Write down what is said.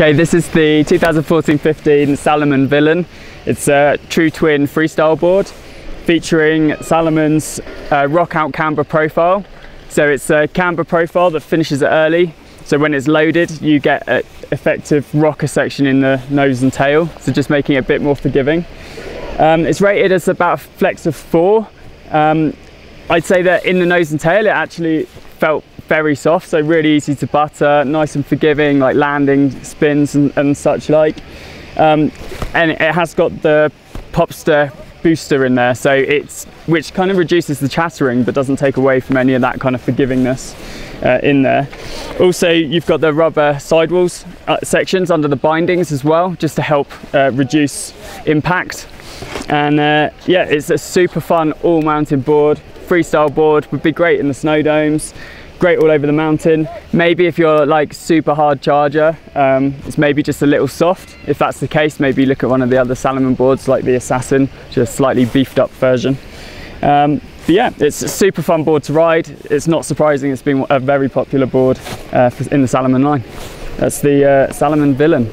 Okay, this is the 2014-15 Salomon Villain. It's a true twin freestyle board featuring Salomon's uh, rock out camber profile. So it's a camber profile that finishes early. So when it's loaded, you get an effective rocker section in the nose and tail. So just making it a bit more forgiving. Um, it's rated as about a flex of four. Um, I'd say that in the nose and tail, it actually felt very soft, so really easy to butter, nice and forgiving, like landing spins and, and such like. Um, and it has got the Popster booster in there, so it's which kind of reduces the chattering but doesn't take away from any of that kind of forgivingness uh, in there. Also, you've got the rubber sidewalls uh, sections under the bindings as well, just to help uh, reduce impact. And uh, yeah, it's a super fun all mountain board, freestyle board, would be great in the snow domes great all over the mountain. Maybe if you're like super hard charger, um, it's maybe just a little soft. If that's the case, maybe look at one of the other Salomon boards like the Assassin, just a slightly beefed up version. Um, but yeah, it's a super fun board to ride. It's not surprising it's been a very popular board uh, in the Salomon line. That's the uh, Salomon Villain.